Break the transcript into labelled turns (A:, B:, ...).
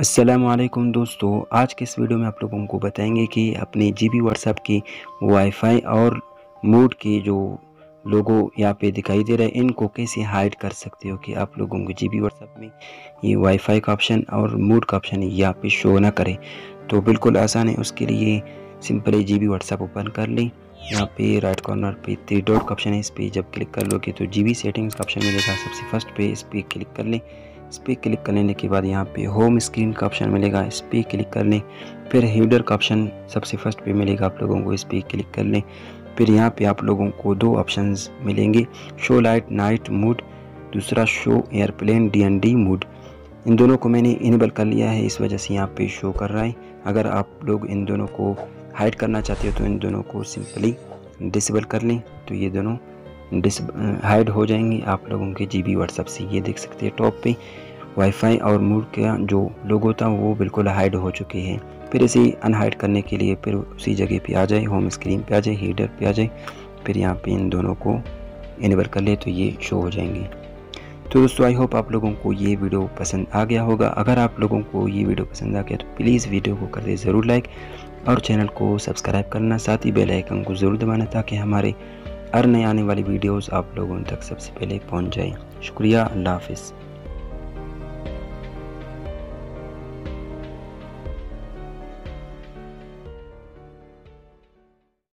A: असलकुम दोस्तों, आज के इस वीडियो में आप लोगों को बताएँगे कि अपने जी बी व्हाट्सएप की वाईफाई और मूड के जो लोगो यहाँ पे दिखाई दे रहे हैं, इनको कैसे हाइड कर सकते हो कि आप लोगों को जी बी व्हाट्सएप में ये वाईफाई का ऑप्शन और मूड का ऑप्शन यहाँ पे शो ना करे। तो बिल्कुल आसान है, उसके लिए simply G B WhatsApp open कर लें। यहाँ पे राइट कॉर्नर पे थ्री डॉट का ऑप्शन है, इस पर जब क्लिक कर लोगे तो जी बी सेटिंग्स का ऑप्शन मिलेगा। सबसे फ़र्स्ट पे इस पर क्लिक कर लें। इस पर क्लिक कर लेने के बाद यहाँ पे होम स्क्रीन का ऑप्शन मिलेगा। इस पर क्लिक कर लें फिर हीडर का ऑप्शन सबसे फ़र्स्ट पे मिलेगा आप लोगों को। इस पर क्लिक कर लें फिर यहाँ पे आप लोगों को दो ऑप्शंस मिलेंगे। शो लाइट नाइट मूड दूसरा show airplane D N D mood इन दोनों को मैंने इनेबल कर लिया है, इस वजह से यहाँ पे शो कर रहा है। अगर आप लोग इन दोनों को हाइड करना चाहते हो तो इन दोनों को सिंपली डिसेबल कर लें। तो ये दोनों डिस हाइड हो जाएँगे। आप लोगों के जी बी व्हाट्सअप से ये देख सकते हैं टॉप पे। वाईफाई और मूड का जो लोगो था, वो बिल्कुल हाइड हो चुके हैं। फिर इसे अनहाइड करने के लिए फिर उसी जगह पे आ जाए होम स्क्रीन पे आ जाए हीटर पे आ जाए, फिर यहाँ पे इन दोनों को इनेबल कर ले तो ये शो हो जाएँगे। तो दोस्तों आई होप आप लोगों को ये वीडियो पसंद आ गया होगा। अगर आप लोगों को ये वीडियो पसंद आ गया तो प्लीज़ वीडियो को कर दे ज़रूर लाइक और चैनल को सब्सक्राइब करना, साथ ही बेल आइकन को ज़रूर दबाना ताकि हमारे हर नए आने वाली वीडियोस आप लोगों तक सबसे पहले पहुँच जाए। शुक्रिया, अल्लाह हाफिज़।